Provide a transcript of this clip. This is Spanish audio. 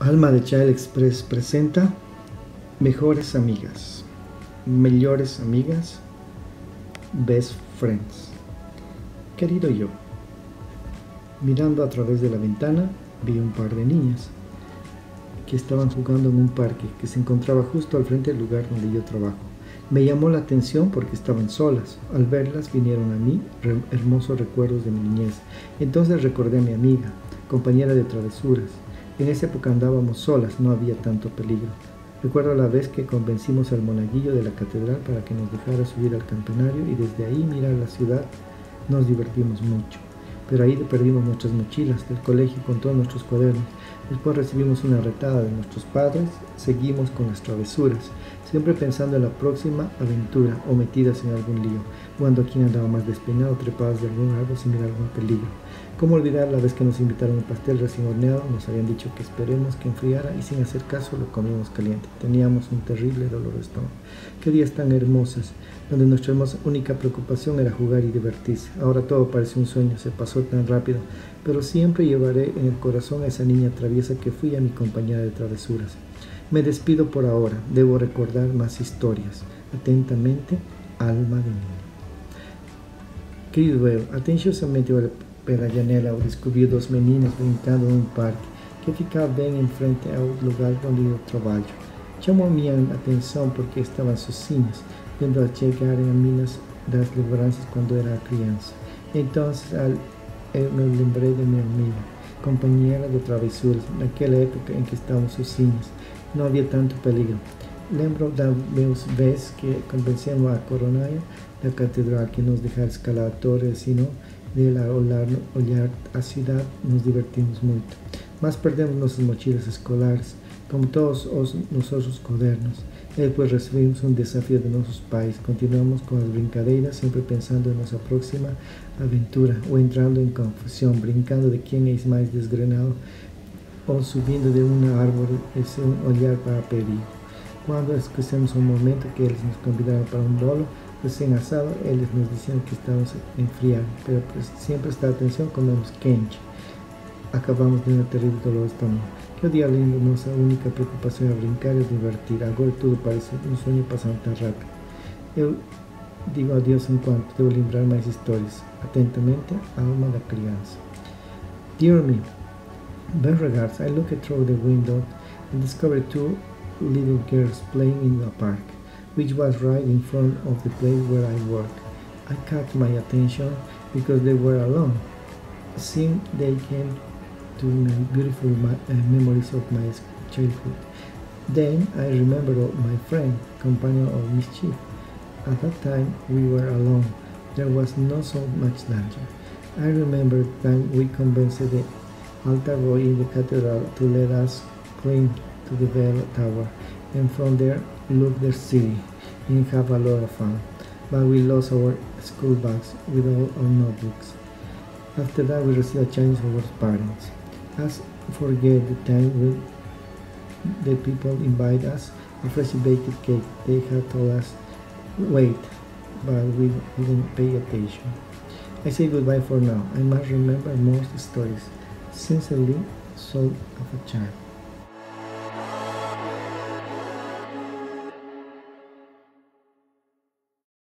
Alma de Child Express presenta Mejores Amigas, Mejores Amigas, Best Friends. Querido yo, mirando a través de la ventana vi un par de niñas que estaban jugando en un parque que se encontraba justo al frente del lugar donde yo trabajo. Me llamó la atención porque estaban solas. Al verlas vinieron a mí hermosos recuerdos de mi niñez. Entonces recordé a mi amiga, compañera de travesuras, en esa época andábamos solas, no había tanto peligro. Recuerdo la vez que convencimos al monaguillo de la catedral para que nos dejara subir al campanario y desde ahí mirar la ciudad. Nos divertimos mucho. Pero ahí perdimos nuestras mochilas del colegio con todos nuestros cuadernos. Después recibimos una retada de nuestros padres. Seguimos con las travesuras, siempre pensando en la próxima aventura o metidas en algún lío, cuando quien andaba más despeinado, trepadas de algún árbol sin mirar algún peligro. ¿Cómo olvidar la vez que nos invitaron un pastel recién horneado? Nos habían dicho que esperemos que enfriara y sin hacer caso lo comimos caliente. Teníamos un terrible dolor de estómago. Qué días tan hermosos, donde nuestra única preocupación era jugar y divertirse. Ahora todo parece un sueño, se pasó tan rápido, pero siempre llevaré en el corazón a esa niña traviesa que fui a mi compañera de travesuras. Me despido por ahora, debo recordar más historias. Atentamente, alma de niño. Querido eu, atenciosamente pela janela ao descobrir dois meninos brincando em um parque que ficava bem em frente ao lugar onde eu trabalho. Chamou minha atenção porque estavam sozinhos, vendo chegarem a minas das lembranças quando era criança. Então eu me lembrei de minha amiga, companheira de travessuras, naquela época em que estávamos sozinhos. Não havia tanto perigo. Lembro da vez que convencemos a coronaia da catedral que nos deixara escalar a torre, sino de la ciudad nos divertimos mucho. Más perdemos nuestras mochilas escolares, como todos os, nosotros cuadernos. Después recibimos un desafío de nuestros pais. Continuamos con las brincadeiras, siempre pensando en nuestra próxima aventura o entrando en confusión, brincando de quién es más desgrenado o subiendo de un árbol sin olhar para perigo. Cuando escuchamos un momento que ellos nos convidaron para un bolo, recién asado, ellos nos decían que estamos enfriando, pero pues siempre está atención comemos quente. Acabamos de una terrible dolor de estómago. Día lindo, nuestra única preocupación era brincar y divertir. Ahora todo parece un sueño pasando tan rápido. Yo digo adiós en cuanto debo lembrar más historias. Atentamente, alma da criança. Dear me, best regards, I look through the window and discover two little girls playing in the park which was right in front of the place where I work. I caught my attention because they were alone. Soon they came to me beautiful uh, memories of my childhood. Then I remembered my friend, companion of mischief. At that time we were alone. There was not so much danger. I remember time we convinced the altar boy in the cathedral to let us climb to the bell tower and from there look the city and have a lot of fun. But we lost our school bags with all our notebooks. After that, we received a challenge from our parents. As forget the time when the people invite us a fresh baked cake. They had told us, wait, but we didn't pay attention. I say goodbye for now. I must remember most stories. Sincerely, soul of a child.